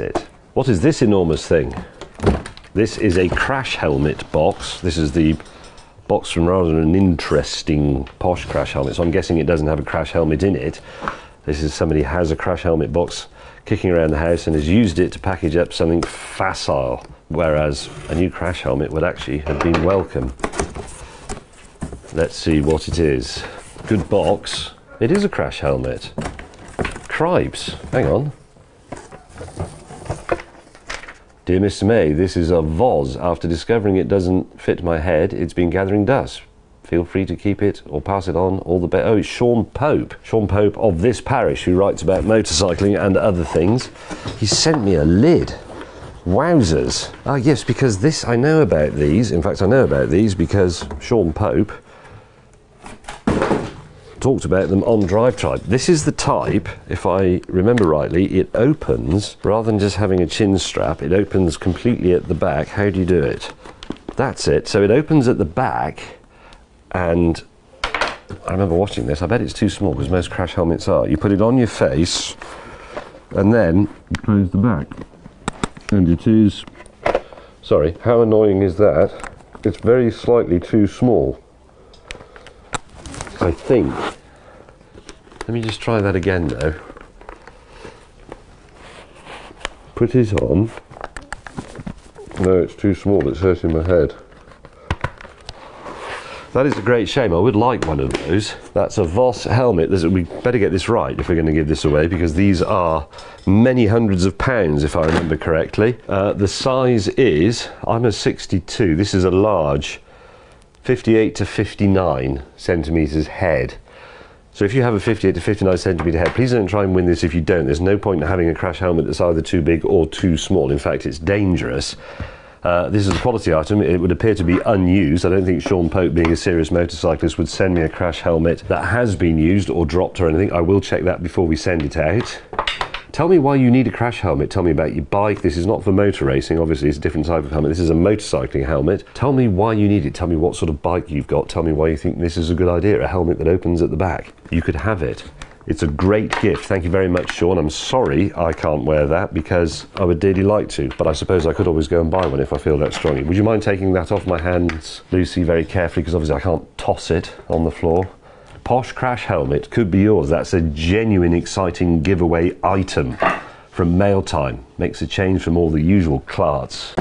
it. What is this enormous thing? This is a crash helmet box. This is the box from rather an interesting posh crash helmet. So I'm guessing it doesn't have a crash helmet in it. This is somebody has a crash helmet box kicking around the house and has used it to package up something facile, whereas a new crash helmet would actually have been welcome. Let's see what it is. Good box. It is a crash helmet. Cripes. Hang on. Dear Mr. May, this is a Vozz. After discovering it doesn't fit my head, it's been gathering dust. Feel free to keep it or pass it on. All the better. Oh, it's Shaun Pope. Shaun Pope of this parish, who writes about motorcycling and other things. He sent me a lid. Wowzers. Ah, yes, because this, I know about these. In fact, I know about these because Shaun Pope talked about them on Drive Tribe. This is the type, if I remember rightly, it opens, rather than just having a chin strap, it opens completely at the back. How do you do it? That's it. So it opens at the back, and I remember watching this. I bet it's too small because most crash helmets are. You put it on your face, and then you close the back. And it is. Sorry, how annoying is that? It's very slightly too small. I think. Let me just try that again though. Put it on. No, it's too small, it's hurting my head. That is a great shame. I would like one of those. That's a Vozz helmet. We better get this right if we're going to give this away because these are many hundreds of pounds, if I remember correctly. Uh, the size is, I'm a 62. This is a large, 58 to 59 centimeters head. So if you have a 58 to 59 centimeter head, please don't try and win this if you don't. There's no point in having a crash helmet that's either too big or too small. In fact, it's dangerous. Uh, this is a quality item. It would appear to be unused. I don't think Shaun Pope, being a serious motorcyclist, would send me a crash helmet that has been used or dropped or anything. I will check that before we send it out. Tell me why you need a crash helmet. Tell me about your bike. This is not for motor racing. Obviously, it's a different type of helmet. This is a motorcycling helmet. Tell me why you need it. Tell me what sort of bike you've got. Tell me why you think this is a good idea. A helmet that opens at the back. You could have it. It's a great gift. Thank you very much, Shaun. I'm sorry I can't wear that because I would dearly like to, but I suppose I could always go and buy one if I feel that strongly. Would you mind taking that off my hands, Lucy, very carefully, because obviously I can't toss it on the floor. Posh Crash Helmet could be yours. That's a genuine, exciting giveaway item from Mail Time. Makes a change from all the usual clarts.